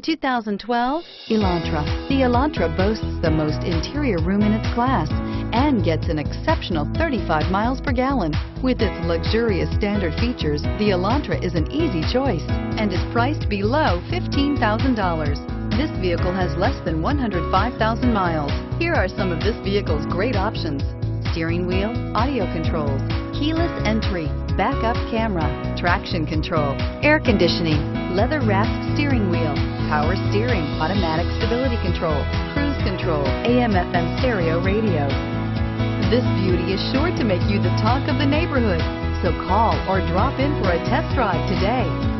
2012 Elantra. The Elantra boasts the most interior room in its class and gets an exceptional 35 miles per gallon. With its luxurious standard features, the Elantra is an easy choice and is priced below $15,000. This vehicle has less than 105,000 miles. Here are some of this vehicle's great options. Steering wheel, audio controls, keyless entry, backup camera, traction control, air conditioning, leather wrapped steering wheel, power steering, automatic stability control, cruise control, AM FM stereo radio. This beauty is sure to make you the talk of the neighborhood. So call or drop in for a test drive today.